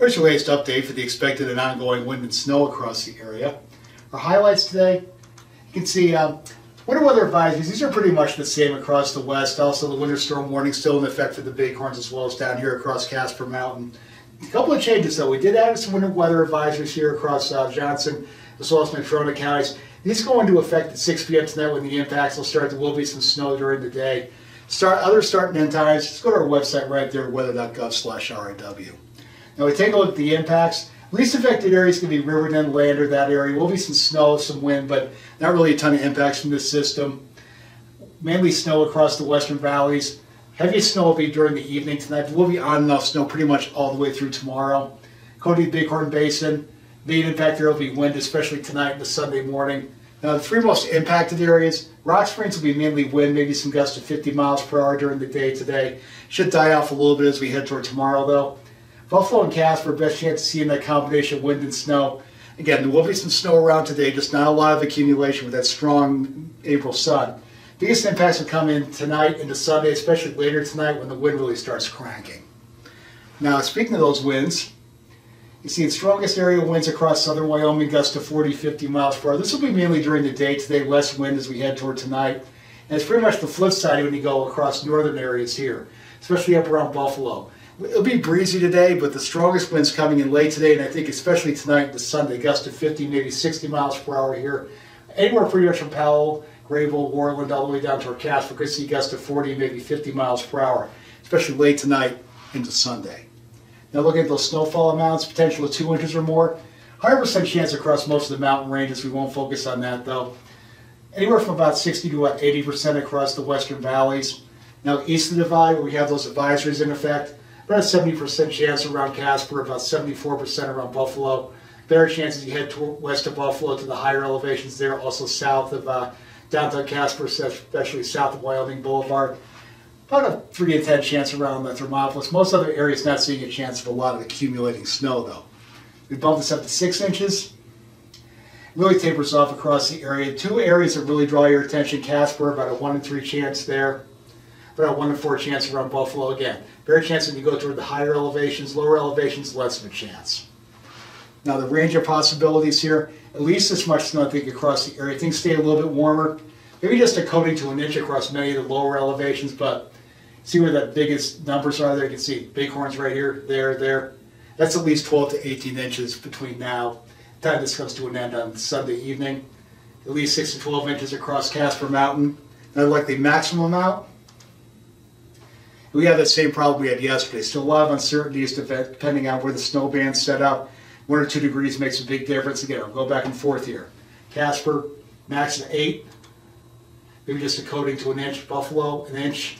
Here's your latest update for the expected and ongoing wind and snow across the area. Our highlights today, you can see um, winter weather advisories. These are pretty much the same across the west. Also, the winter storm warning still in effect for the Bighorns as well as down here across Casper Mountain. A couple of changes though. We did add some winter weather advisories here across uh, Johnson as well as Natrona counties. These go into effect at 6 p.m. tonight when the impacts will start. There will be some snow during the day. Start other start and end times. Just go to our website right there, weather.gov/riw. Now we take a look at the impacts. Least affected areas can be Riverton, Lander, that area. Will be some snow, some wind, but not really a ton of impacts from this system. Mainly snow across the western valleys. Heaviest snow will be during the evening tonight. Will be on enough snow pretty much all the way through tomorrow. Cody Bighorn Basin, main impact there will be wind, especially tonight and the Sunday morning. Now, the three most impacted areas, Rock Springs will be mainly wind, maybe some gusts of 50 miles per hour during the day today. Should die off a little bit as we head toward tomorrow, though. Buffalo and Casper, best chance of seeing that combination of wind and snow. Again, there will be some snow around today, just not a lot of accumulation with that strong April sun. Biggest impacts will come in tonight into Sunday, especially later tonight when the wind really starts cranking. Now, speaking of those winds, you see the strongest area winds across southern Wyoming, gusts to 40, 50 miles per hour. This will be mainly during the day today, less wind as we head toward tonight. And it's pretty much the flip side when you go across northern areas here, especially up around Buffalo. It'll be breezy today, but the strongest winds coming in late today, and I think especially tonight, the Sunday, gusts of 50, maybe 60 miles per hour here. Anywhere pretty much from Powell, Greybull, Worland, all the way down toward Casper, could see gusts of 40, maybe 50 miles per hour, especially late tonight into Sunday. Now looking at those snowfall amounts, potential of two inches or more. 100% chance across most of the mountain ranges. We won't focus on that though. Anywhere from about 60 to about 80% across the western valleys. Now east of the divide, we have those advisories in effect, about a 70% chance around Casper, about 74% around Buffalo. Better chances you head to west of Buffalo to the higher elevations there, also south of uh, downtown Casper, especially south of Wyoming Boulevard about a 3 in 10 chance around the Thermopolis. Most other areas not seeing a chance of a lot of accumulating snow, though. We bumped this up to 6 inches. Really tapers off across the area. Two areas that really draw your attention, Casper, about a 1 in 3 chance there. About a 1 in 4 chance around Buffalo again. Very chance when you go toward the higher elevations, lower elevations, less of a chance. Now the range of possibilities here, at least this much snow I think across the area. Things stay a little bit warmer. Maybe just a coating to an inch across many of the lower elevations, but See where the biggest numbers are there? You can see bighorns right here, there, there. That's at least 12 to 18 inches between now. Time this comes to an end on Sunday evening. At least 6 to 12 inches across Casper Mountain. Now, like the maximum amount, we have that same problem we had yesterday. Still a lot of uncertainties depending on where the snow band's set up. One or two degrees makes a big difference. Again, I'll go back and forth here. Casper, max to 8. Maybe just a coating to an inch. Buffalo, an inch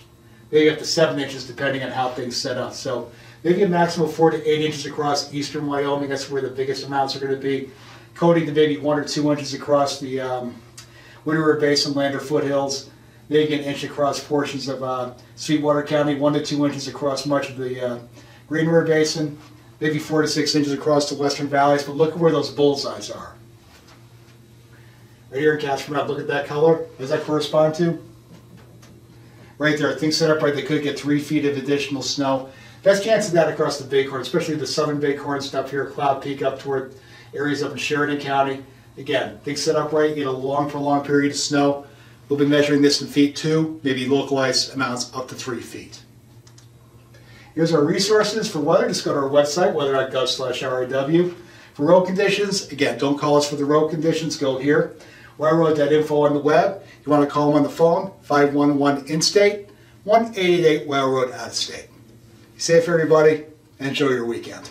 maybe up to seven inches depending on how things set up. So maybe a maximum of four to eight inches across eastern Wyoming. That's where the biggest amounts are going to be. Coating to maybe one or two inches across the um, River Basin, Lander foothills. Maybe an inch across portions of uh, Sweetwater County, one to two inches across much of the uh, Green River Basin, maybe four to six inches across the western valleys. But look at where those bullseyes are. Right here in Casper Map, look at that color. Does that correspond to? right there. Things set up right, they could get three feet of additional snow. Best chance of that across the Bighorn, especially the southern Bighorn stuff here, Cloud Peak up toward areas up in Sheridan County. Again, things set up right, you get a long, prolonged period of snow. We'll be measuring this in feet too, maybe localized amounts up to three feet. Here's our resources for weather. Just go to our website, weather.gov slash RIW. For road conditions, again, don't call us for the road conditions, go here. Where I wrote that info on the web. You want to call them on the phone, 511 in-state, 188 Railroad out of state. Be safe, everybody, and enjoy your weekend.